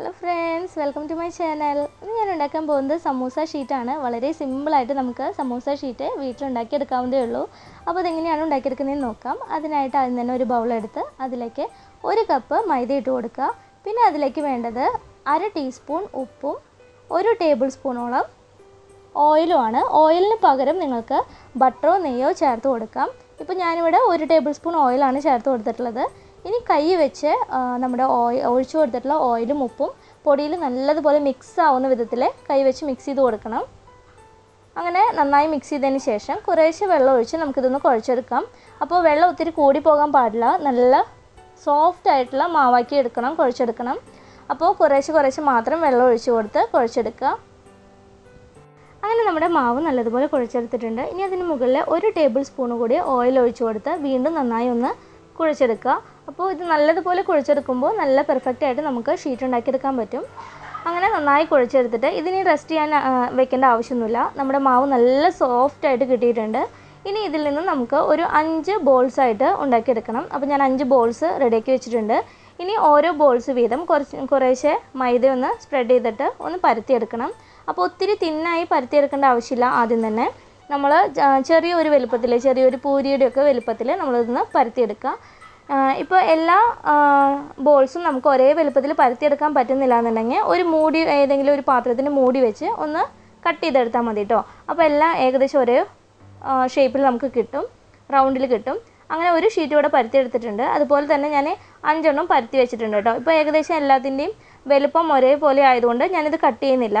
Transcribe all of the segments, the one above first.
Hello friends welcome to my channel ഇന്ന് ഞാൻ ഉണ്ടാക്കാൻ പോകുന്നത് സമൂസ ഷീറ്റാണ്. വളരെ സിമ്പിളായിട്ട് നമുക്ക് സമൂസ ഷീറ്റ് വീട്ടിലുണ്ടാക്കി എടുക്കാവുന്നതേ ഉള്ളൂ. അപ്പോൾ അതെങ്ങനെയാണ് ഉണ്ടാക്കിയെടുക്കുന്നതെന്ന് നോക്കാം. അതിനായിട്ട് ആദ്യം തന്നെ ഒരു ബൗളെടുത്ത് അതിലേക്ക് ഒരു കപ്പ് മൈദ ഇട്ട് കൊടുക്കുക. പിന്നെ അതിലേക്ക് വേണ്ടത് അര ടീസ്പൂൺ ഉപ്പും ഒരു ടേബിൾ സ്പൂണോളം ഓയിലുമാണ് ഓയിലിന് പകരം നിങ്ങൾക്ക് ബട്ടറോ നെയ്യോ ചേർത്ത് കൊടുക്കാം. ഇപ്പോൾ ഞാനിവിടെ ഒരു ടേബിൾ സ്പൂൺ ഓയിലാണ് ചേർത്ത് കൊടുത്തിട്ടുള്ളത്. ഇനി കൈ വെച്ച് നമ്മുടെ ഓയിൽ ഒഴിച്ചു കൊടുത്തിട്ടുള്ള ഓയിലും ഉപ്പും പൊടിയിൽ നല്ലതുപോലെ മിക്സ് ആവുന്ന വിധത്തിൽ കൈ വെച്ച് മിക്സ് ചെയ്ത് കൊടുക്കണം. അങ്ങനെ നന്നായി മിക്സ് ചെയ്തതിന് ശേഷം കുറേശ്ശെ വെള്ളം ഒഴിച്ച് നമുക്കിതൊന്ന് കുഴച്ചെടുക്കാം. അപ്പോൾ വെള്ളം ഒത്തിരി കൂടി പോകാൻ പാടില്ല. നല്ല സോഫ്റ്റ് ആയിട്ടുള്ള മാവാക്കി എടുക്കണം കുഴച്ചെടുക്കണം. അപ്പോൾ കുറേശ്ശെ കുറേശ്ശെ മാത്രം വെള്ളം ഒഴിച്ച് കൊടുത്ത് കുഴച്ചെടുക്കുക. അങ്ങനെ നമ്മുടെ മാവ് നല്ലതുപോലെ കുഴച്ചെടുത്തിട്ടുണ്ട്. ഇനി അതിന് മുകളിൽ ഒരു ടേബിൾ സ്പൂൺ കൂടി ഓയിൽ ഒഴിച്ച് കൊടുത്ത് വീണ്ടും നന്നായി ഒന്ന് കുഴച്ചെടുക്കുക. അപ്പോൾ ഇത് നല്ലതുപോലെ കുഴിച്ചെടുക്കുമ്പോൾ നല്ല പെർഫെക്റ്റ് ആയിട്ട് നമുക്ക് ഷീറ്റ് ഉണ്ടാക്കിയെടുക്കാൻ പറ്റും. അങ്ങനെ നന്നായി കുഴച്ചെടുത്തിട്ട് ഇതിനി റെസ്റ്റ് ചെയ്യാൻ വെക്കേണ്ട ആവശ്യമൊന്നുമില്ല. നമ്മുടെ മാവ് നല്ല സോഫ്റ്റ് ആയിട്ട് കിട്ടിയിട്ടുണ്ട്. ഇനി ഇതിൽ നിന്ന് നമുക്ക് ഒരു അഞ്ച് ബോൾസ് ആയിട്ട് ഉണ്ടാക്കിയെടുക്കണം. അപ്പോൾ ഞാൻ അഞ്ച് ബോൾസ് റെഡിയാക്കി വെച്ചിട്ടുണ്ട്. ഇനി ഓരോ ബോൾസ് വീതം കുറച്ച് കുറേശ്ശെ മൈദ ഒന്ന് സ്പ്രെഡ് ചെയ്തിട്ട് ഒന്ന് പരത്തിയെടുക്കണം. അപ്പോൾ ഒത്തിരി തിന്നായി പരത്തിയെടുക്കേണ്ട ആവശ്യമില്ല ആദ്യം തന്നെ. നമ്മൾ ചെറിയൊരു വലുപ്പത്തിൽ ചെറിയൊരു പൂരിയുടെയൊക്കെ വലുപ്പത്തിൽ നമ്മളിതൊന്ന് പരത്തിയെടുക്കുക. ഇപ്പോൾ എല്ലാ ബോൾസും നമുക്ക് ഒരേ വലുപ്പത്തിൽ പരത്തിയെടുക്കാൻ പറ്റുന്നില്ല എന്നുണ്ടെങ്കിൽ ഒരു മൂടി ഏതെങ്കിലും ഒരു പാത്രത്തിന് മൂടി വെച്ച് ഒന്ന് കട്ട് ചെയ്തെടുത്താൽ മതി കേട്ടോ അപ്പോൾ എല്ലാം ഏകദേശം ഒരേ ഷേപ്പിൽ നമുക്ക് കിട്ടും റൗണ്ടിൽ കിട്ടും. അങ്ങനെ ഒരു ഷീറ്റ് ഇവിടെ പരത്തി എടുത്തിട്ടുണ്ട് അതുപോലെ തന്നെ ഞാൻ അഞ്ചെണ്ണം പരത്തി വെച്ചിട്ടുണ്ട് കേട്ടോ ഇപ്പോൾ ഏകദേശം എല്ലാത്തിന്റെയും വലുപ്പം ഒരേപോലെ ആയതുകൊണ്ട് ഞാനിത് കട്ട് ചെയ്യുന്നില്ല.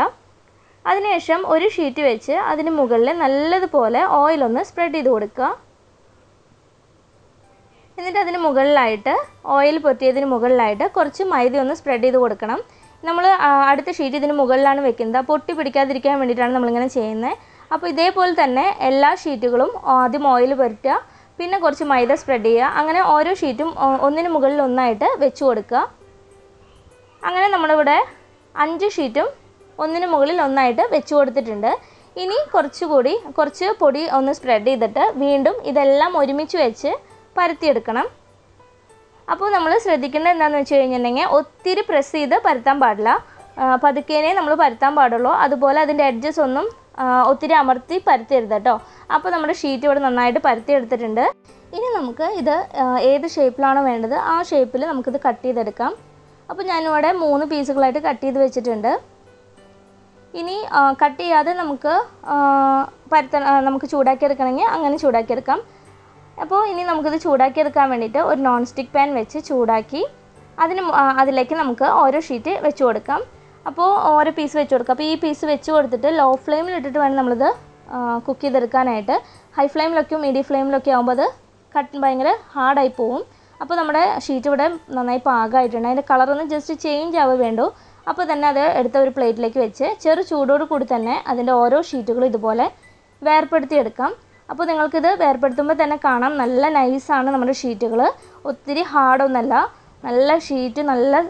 അതിനുശേഷം ഒരു ഷീറ്റ് വെച്ച് അതിന് മുകളിൽ നല്ലതുപോലെ ഓയിലൊന്ന് സ്പ്രെഡ് ചെയ്ത് കൊടുക്കുക. എന്നിട്ട് അതിന് മുകളിലായിട്ട് ഓയിൽ പൊറ്റിയതിന് മുകളിലായിട്ട് കുറച്ച് മൈദ ഒന്ന് സ്പ്രെഡ് ചെയ്ത് കൊടുക്കണം. നമ്മൾ അടുത്ത ഷീറ്റ് ഇതിന് മുകളിലാണ് വെക്കുന്നത്. പൊട്ടി പിടിക്കാതിരിക്കാൻ വേണ്ടിയിട്ടാണ് നമ്മളിങ്ങനെ ചെയ്യുന്നത്. അപ്പോൾ ഇതേപോലെ തന്നെ എല്ലാ ഷീറ്റുകളും ആദ്യം ഓയിൽ പുരട്ടുക പിന്നെ കുറച്ച് മൈദ സ്പ്രെഡ് ചെയ്യുക. അങ്ങനെ ഓരോ ഷീറ്റും ഒന്നിന് മുകളിൽ ഒന്നായിട്ട് വെച്ച് കൊടുക്കുക. അങ്ങനെ നമ്മളിവിടെ അഞ്ച് ഷീറ്റും ഒന്നിന് മുകളിൽ ഒന്നായിട്ട് വെച്ച് കൊടുത്തിട്ടുണ്ട്. ഇനി കുറച്ചുകൂടി കുറച്ച് പൊടി ഒന്ന് സ്പ്രെഡ് ചെയ്തിട്ട് വീണ്ടും ഇതെല്ലാം ഒരുമിച്ച് വെച്ച് പരത്തിയെടുക്കണം. അപ്പോൾ നമ്മൾ ശ്രദ്ധിക്കേണ്ടത് എന്താണെന്ന് വെച്ച് കഴിഞ്ഞിട്ടുണ്ടെങ്കിൽ ഒത്തിരി പ്രസ് ചെയ്ത് പരത്താൻ പാടില്ല. പതുക്കേനെ നമ്മൾ പരത്താൻ പാടുള്ളൂ. അതുപോലെ അതിന്റെ എഡ്ജസ് ഒന്നും ഒത്തിരി അമർത്തി പരത്തരുത് കേട്ടോ. അപ്പോൾ നമ്മുടെ ഷീറ്റ് ഇവിടെ നന്നായിട്ട് പരത്തി എടുത്തിട്ടുണ്ട് ഇനി നമുക്ക് ഇത് ഏത് ഷേപ്പിലാണോ വേണ്ടത് ആ ഷേപ്പിൽ നമുക്കിത് കട്ട് ചെയ്തെടുക്കാം. അപ്പോൾ ഞാനിവിടെ മൂന്ന് പീസുകളായിട്ട് കട്ട് ചെയ്ത് വെച്ചിട്ടുണ്ട്. ഇനി കട്ട് ചെയ്യാതെ നമുക്ക് പരത്ത നമുക്ക് ചൂടാക്കി എടുക്കണമെങ്കിൽ അങ്ങനെ ചൂടാക്കി എടുക്കാം അപ്പോൾ ഇനി നമുക്കിത് ചൂടാക്കി എടുക്കാൻ വേണ്ടിയിട്ട് ഒരു നോൺ സ്റ്റിക്ക് പാൻ വെച്ച് ചൂടാക്കി അതിന് അതിലേക്ക് നമുക്ക് ഓരോ ഷീറ്റ് വെച്ച് കൊടുക്കാം. അപ്പോൾ ഓരോ പീസ് വെച്ച് കൊടുക്കാം. അപ്പോൾ ഈ പീസ് വെച്ച് കൊടുത്തിട്ട് ലോ ഫ്ലെയിമിൽ ഇട്ടിട്ട് വേണം നമ്മളിത് കുക്ക് ചെയ്തെടുക്കാനായിട്ട്. ഹൈ ഫ്ലെയിമിലൊക്കെ മീഡിയം ഫ്ലെയിമിലൊക്കെ ആകുമ്പോൾ അത് കട്ട് ഭയങ്കര ഹാർഡായി പോവും. അപ്പോൾ നമ്മുടെ ഷീറ്റ് ഇവിടെ നന്നായി പാകമായിട്ടുണ്ട് അതിന്റെ കളറൊന്ന് ജസ്റ്റ് ചേഞ്ച് ആവുക വേണ്ടു. അപ്പോൾ തന്നെ അത് എടുത്ത ഒരു പ്ലേറ്റിലേക്ക് വെച്ച് ചെറു ചൂടോട് കൂടി തന്നെ അതിന്റെ ഓരോ ഷീറ്റുകളും ഇതുപോലെ വേർപ്പെടുത്തിയെടുക്കാം. അപ്പോൾ നിങ്ങൾക്കിത് വേർപ്പെടുത്തുമ്പോൾ തന്നെ കാണാം. നല്ല നൈസാണ് നമ്മുടെ ഷീറ്റുകൾ ഒത്തിരി ഹാർഡൊന്നല്ല നല്ല ഷീറ്റ് നല്ല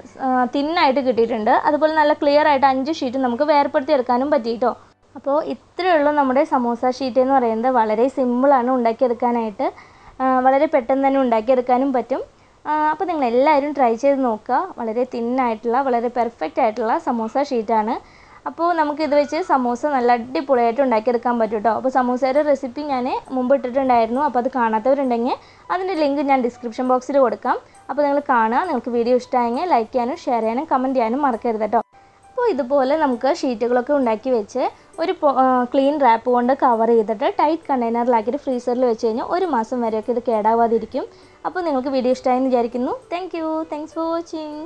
തിന്നായിട്ട് കിട്ടിയിട്ടുണ്ട്. അതുപോലെ നല്ല ക്ലിയർ ആയിട്ട് അഞ്ച് ഷീറ്റ് നമുക്ക് വേർപ്പെടുത്തി എടുക്കാനും പറ്റിയിട്ടോ. അപ്പോൾ ഇത്രയുള്ള നമ്മുടെ സമോസ ഷീറ്റ് എന്ന് പറയുന്നത് വളരെ സിമ്പിളാണ് ഉണ്ടാക്കിയെടുക്കാനായിട്ട്. വളരെ പെട്ടെന്ന് തന്നെ ഉണ്ടാക്കിയെടുക്കാനും പറ്റും. അപ്പോൾ നിങ്ങൾ എല്ലാവരും ട്രൈ ചെയ്ത് നോക്കുക. വളരെ തിന്നായിട്ടുള്ള വളരെ പെർഫെക്റ്റ് ആയിട്ടുള്ള സമോസ ഷീറ്റാണ് അപ്പോൾ നമുക്ക് ഇത് വെച്ച് സമൂസ നല്ല അടിപൊളിയായിട്ട് ഉണ്ടാക്കിയെടുക്കാൻ പറ്റും കേട്ടോ അപ്പോൾ സമൂസയുടെ റെസിപ്പി ഞാൻ മുമ്പ് ഇട്ടിട്ടുണ്ടായിരുന്നു. അപ്പോൾ അത് കാണാത്തവരുണ്ടെങ്കിൽ അതിന്റെ ലിങ്ക് ഞാൻ ഡിസ്ക്രിപ്ഷൻ ബോക്സിൽ കൊടുക്കാം. അപ്പോൾ നിങ്ങൾ കാണുക. നിങ്ങൾക്ക് വീഡിയോ ഇഷ്ടമായെങ്കിൽ ലൈക്ക് ചെയ്യാനും ഷെയർ ചെയ്യാനും കമന്റ് ചെയ്യാനും മറക്കരുത് കേട്ടോ അപ്പോൾ ഇതുപോലെ നമുക്ക് ഷീറ്റുകളൊക്കെ ഉണ്ടാക്കി വെച്ച് ഒരു ക്ലീൻ റാപ്പ് കൊണ്ട് കവർ ചെയ്തിട്ട് ടൈറ്റ് കണ്ടെയ്നറിലാക്കിയിട്ട് ഫ്രീസറിൽ വെച്ച് കഴിഞ്ഞാൽ ഒരു മാസം വരെയൊക്കെ ഇത് കേടാവാതിരിക്കും. അപ്പോൾ നിങ്ങൾക്ക് വീഡിയോ ഇഷ്ടമായെന്ന് വിചാരിക്കുന്നു. Thank you thanks for watching